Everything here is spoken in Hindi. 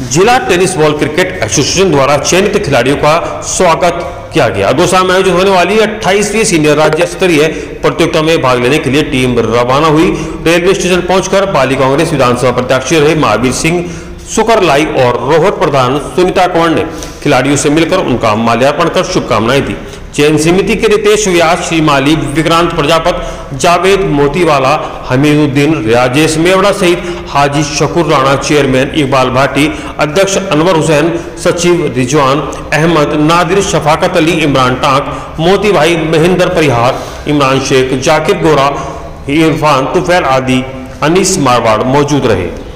जिला टेनिस बॉल क्रिकेट एसोसिएशन द्वारा चयनित खिलाड़ियों का स्वागत किया गया। अगोसा में आयोजित होने वाली 28वीं सीनियर राज्य स्तरीय प्रतियोगिता में भाग लेने के लिए टीम रवाना हुई। रेलवे स्टेशन पहुंचकर पाली कांग्रेस विधानसभा प्रत्याशी रहे महावीर सिंह सुकरलाई और रोहत प्रधान सुनीता कंवर ने खिलाड़ियों से मिलकर उनका माल्यार्पण कर शुभकामनाएँ दी। चयन समिति के रितेश व्यास, श्री माली, विक्रांत प्रजापत, जावेद मोतीवाला, हमीदुद्दीन, राजेश मेवड़ा सहित हाजी शकुर राणा चेयरमैन इकबाल भाटी, अध्यक्ष अनवर हुसैन, सचिव रिजवान, अहमद नादिर, शफाकत अली, इमरान टाक मोती भाई महेंद्र परिहार, इमरान शेख, जाकिर गोरा, इरफान तुफैल आदि अनीस मारवाड़ मौजूद रहे।